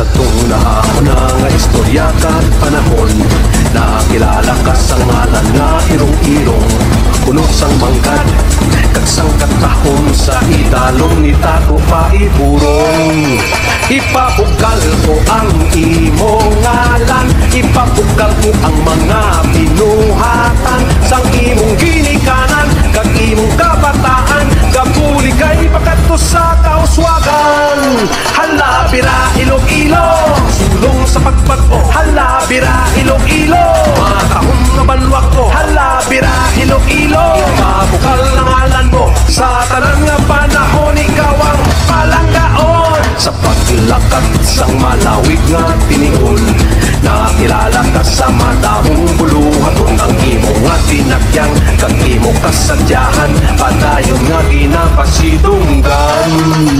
Sa tuong nahahon ng istorya at panahon Nakakilala ka sa ngalan nga irong-irong Punos ang bangkad, kagsang katahon Sa idalong ni Tato Paiburong Ipapo kag isang malawig nga tiningon Nakilala ka sa madaong buluhan Kung ang imo nga tinakyang. Kag imo kasadyahan Padayon nga ginapasidunggan